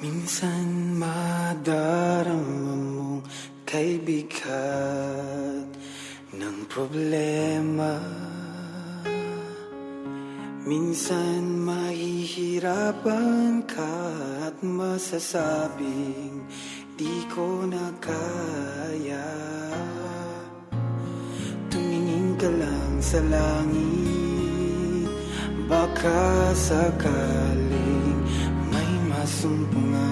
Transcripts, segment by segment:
Minsan madarama mong kay bigat ng problema. Minsan mahihirapan ka at masasabing di ko na kaya. Tumingin ka lang sa langit Baka sakaling may masumpungan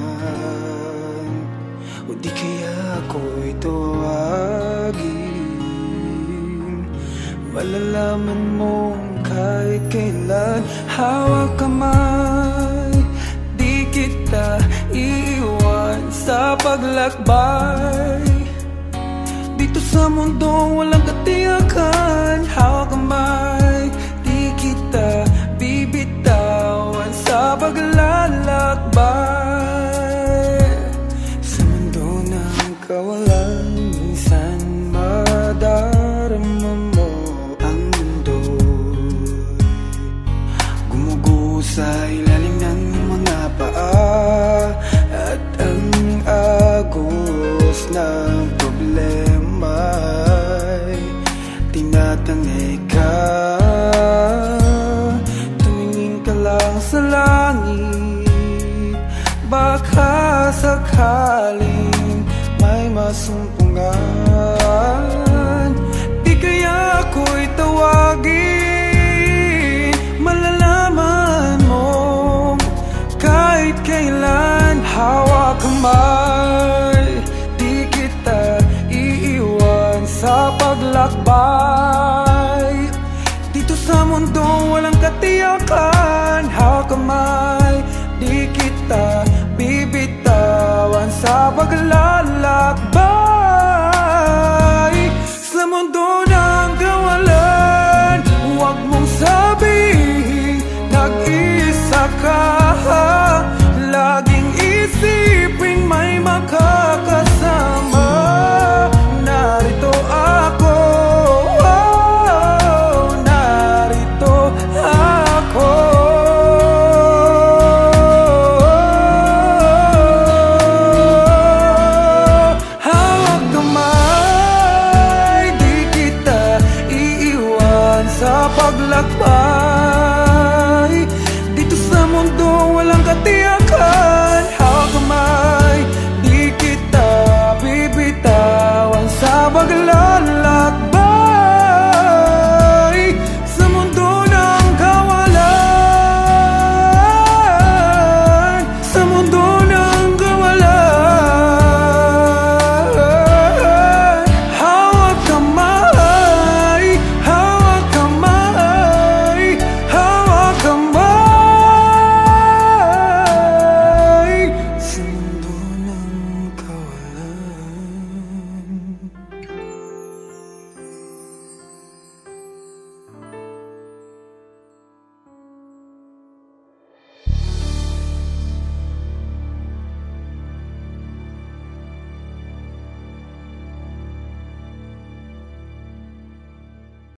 O di kaya ako'y tuwagin Malalaman mong kahit kailan Hawak kamay Di kita iiwan sa paglakbay. Dito sa mundo walang katiyakan Hawak masumpungan Di kaya ako'y tawagin. Malalaman mo kahit kailan hawak kamay Di kita iiwan sa paglakbay. Dito sa mundo walang ka Laging isipin may makakasama. Narito ako Narito ako. Hawak kamay Di kita iiwan sa paglakbay. walang katiyakan.